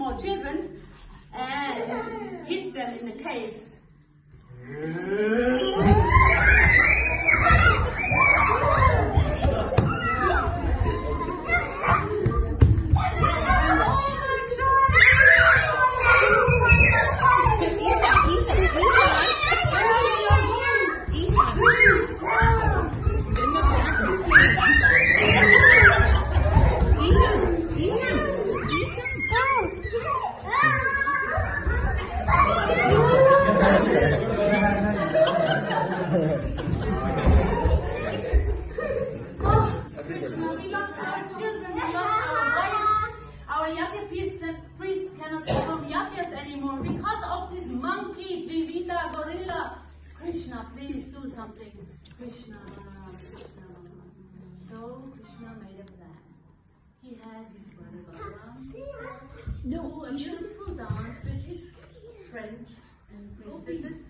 small children and hid them in the caves. Oh, our children, our wives. Our yajna priests, priests cannot perform yajnas anymore because of this monkey, Dwividha gorilla. Krishna, please do something. Krishna. So Krishna made a plan. He had his brother Balaram do a beautiful dance with his friends and princesses.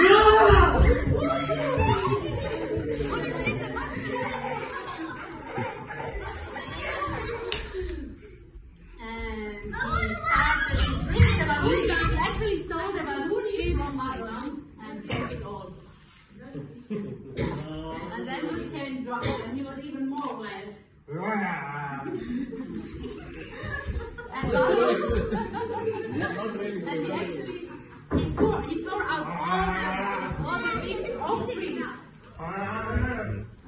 and then when he came drunk, and he was even more mad. and, and he actually he tore, he tore out all the all the things, all.